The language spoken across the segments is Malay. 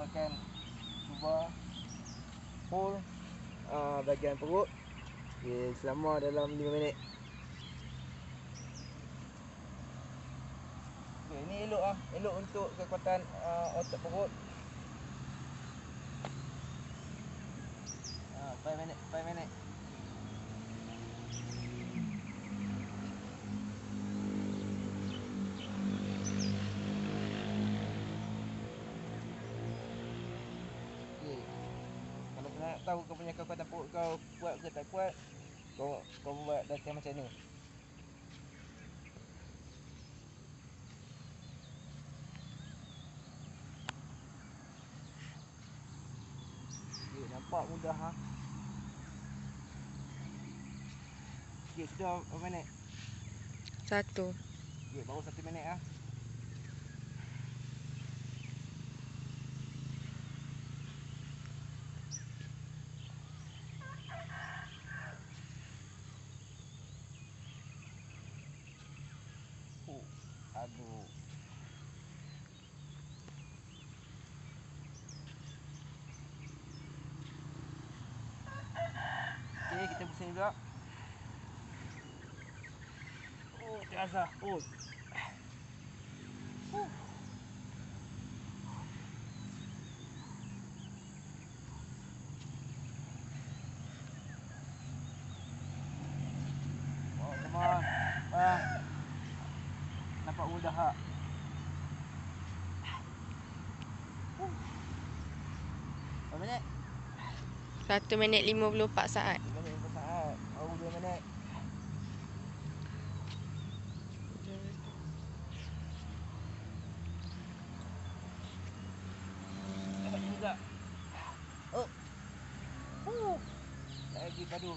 akan cuba pull uh, bahagian perut. Okay, selama dalam 5 minit. Okay, ini elok ah, elok untuk kekuatan uh, otot perut. Ah, 5 minit, 5 minit. Nak tahu kau punya kekuatan perut kau kuat ke tak kuat, kau kau buat latihan macam ni. Okey, nampak mudah ha. Okey, sudah berapa minit? Satu. Okey, baru satu minit ah. Oh, aduh. Okey, kita pusing juga. Oh, terasa. Oh. Uh. Oh, come on. Ah. Uh. Berapa minit? Satu minit lima puluh empat saat. 3 minit per saat. Baru 2 minit. Dapat juga. Oh. Uh. Lagi padu.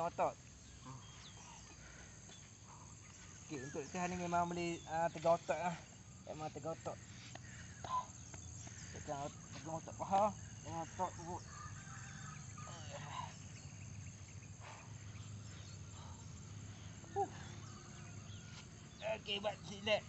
Tegang otak. Okay, untuk latihan ni memang boleh uh, tegang otak lah. Memang tegang otak. Tegang, tegang otak paha, tegang otak perut. Okey, buat zigzag.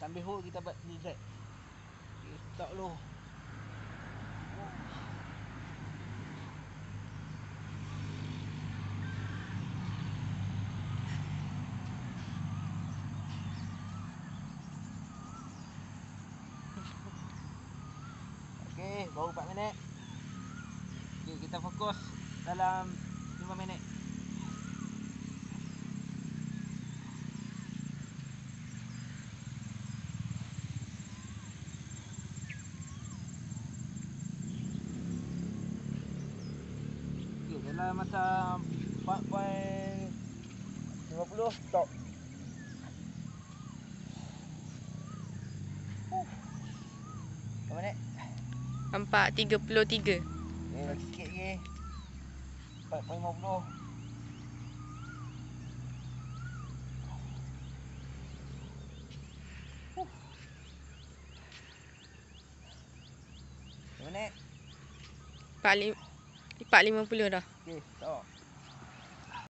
Sambil hold kita buat zigzag. Okay, stop dulu. Okey, baru 4 minit. Okey, kita fokus dalam 5 minit. Dalam masa 4.50 stop. Uh. Berapa minit? Tiga. Eh, lagi sikit lagi. 4.50. Huh. Berapa minit? Lima puluh dah. Okey, stop.